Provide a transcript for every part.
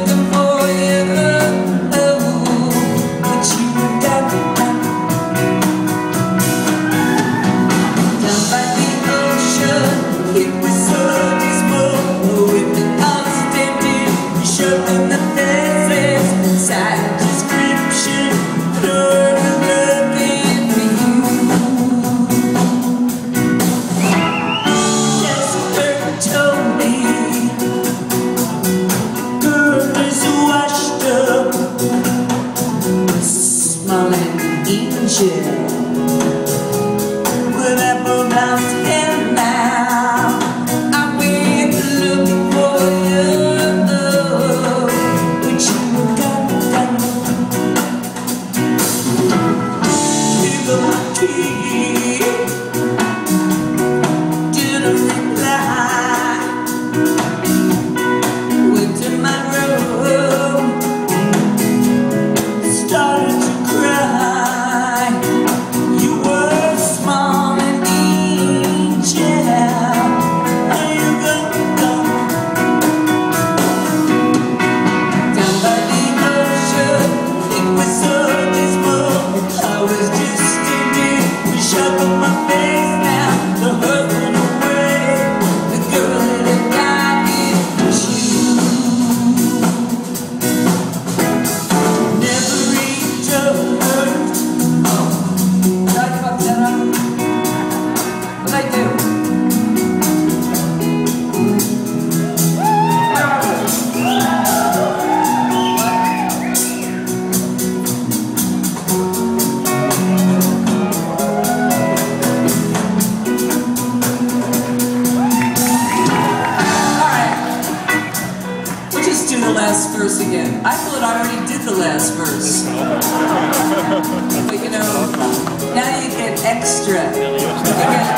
oh the Fusion. verse again. I thought I already did the last verse. but you know, now you get extra. You get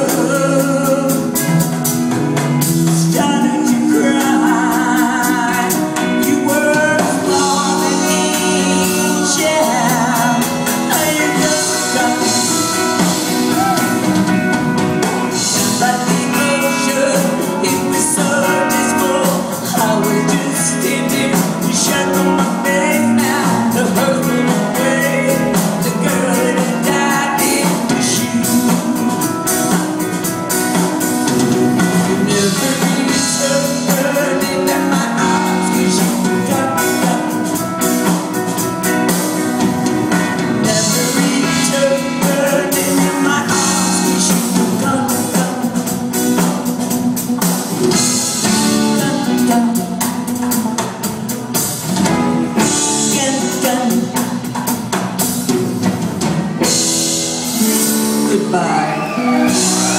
goodbye.